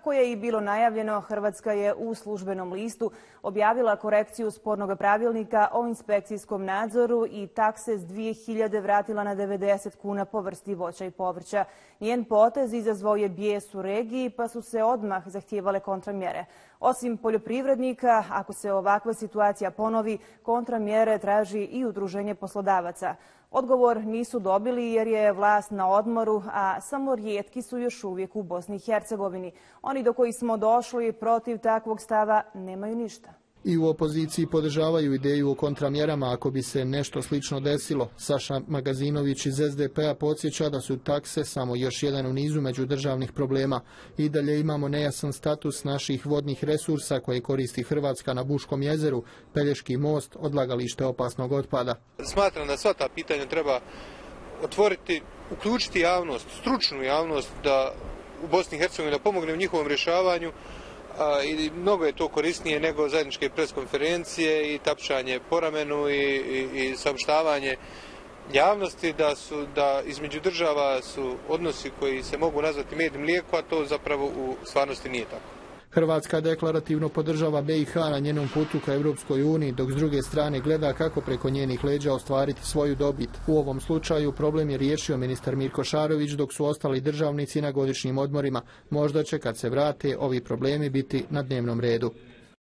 Kako je i bilo najavljeno, Hrvatska je u službenom listu objavila korekciju spornog pravilnika o inspekcijskom nadzoru i takse s 2000 vratila na 90 kuna po vrsti voća i povrća. Njen potez izazvao je bijes u regiji, pa su se odmah zahtijevale kontramjere. Osim poljoprivrednika, ako se ovakva situacija ponovi, kontramjere traži i udruženje poslodavaca. Odgovor nisu dobili jer je vlast na odmoru, a samo rijetki su još uvijek u Bosni i Hercegovini. Oni do koji smo došli protiv takvog stava nemaju ništa. I u opoziciji podržavaju ideju o kontramjerama ako bi se nešto slično desilo. Saša Magazinović iz SDP-a podsjeća da su takse samo još jedan u nizu među državnih problema. I dalje imamo nejasan status naših vodnih resursa koje koristi Hrvatska na Buškom jezeru, Pelješki most, odlagalište opasnog otpada. Smatram da sva ta pitanja treba otvoriti, uključiti javnost, stručnu javnost da u Bosni i Hercegovini da pomogne u njihovom rješavanju, i mnogo je to korisnije nego zajedničke preskonferencije i tapšanje po ramenu i, i, i saopštavanje javnosti da su da između država su odnosi koji se mogu nazvati med i mlijeko, a to zapravo u stvarnosti nije tako. Hrvatska deklarativno podržava BiH na njenom putu ka Evropskoj uniji, dok s druge strane gleda kako preko njenih leđa ostvariti svoju dobit. U ovom slučaju problem je riješio ministar Mirko Šarović, dok su ostali državnici na godišnjim odmorima. Možda će kad se vrate ovi problemi biti na dnevnom redu.